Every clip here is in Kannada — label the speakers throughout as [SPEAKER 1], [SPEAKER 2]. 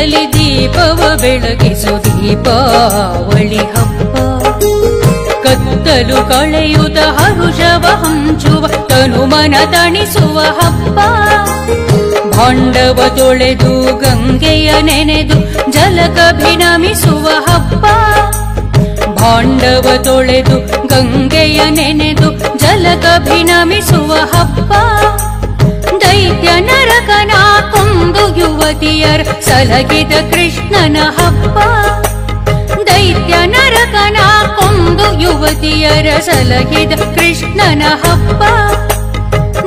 [SPEAKER 1] ಎಲಿದ ದೀಪವ ಬೆಳಗಿಸು ದೀಪಾವಳಿ ಹಬ್ಬ. ಕತ್ತಲು ಕಳೆಯುತ ಹರುಷವ ಹಂಚುವ, ತನುಮನ ತಣಿಸುವ ಹಬ್ಬ. ಭಾಂಡವ ತೊಳೆದು ಗಂಗೆಯ ನೆನೆದು ಜಲಕಭಿನಮಿಸುವ ಹಬ್ಬ. ಭಾಂಡವ ತೊಳೆದು ಗಂಗೆಯ ನೆನೆದು ಜಲಕಭಿನಮಿಸುವ ಹಬ್ಬ. ದೈತ್ಯ ನರಕನ ಯುವತಿಯರ ಸಲಗಿದ ಕೃಷ್ಣನ ಹಬ್ಬ. ದೈತ್ಯ ನರಕನ ಕೊಂದು ಯುವತಿಯರ ಸಲಗಿದ ಕೃಷ್ಣನ ಹಬ್ಬ.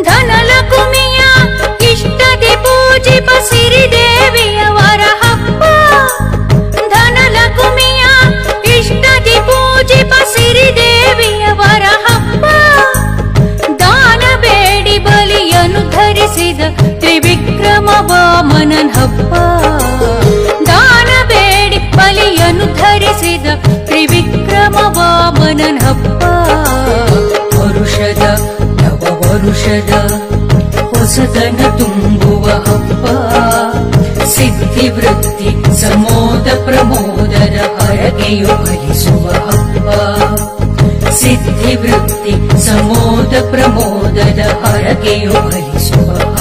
[SPEAKER 1] ಧನಲಕುಮಿಯ ಇಷ್ಟದಿ ಪೂಜಿ ಸಿರಿದೇವಿಯವರ ಹಬ್ಬ. ದಾನ ಬೇಡಿ ಬಲಿಯನ್ನು ಧರಿಸಿದ ತ್ರಿವಿಕ್ರಮ ವಾಮನನ್ ಹಬ್ಬ. ವರುಷದ ನವ ವರುಷದ ತುಂಬುವ ಹಬ್ಬ. ಸಿದ್ಧಿ ವೃತ್ತಿ ಸಮೋದ ಪ್ರಮೋದದ ಹರಗೆಯು ಫಲಿಸುವ ಹಬ್ಬ. ಸಿದ್ಧಿ ವೃತ್ತಿ ಸಮೋದ ಪ್ರಮೋದದ ಹರಗೆಯು ಫಲಿಸುವ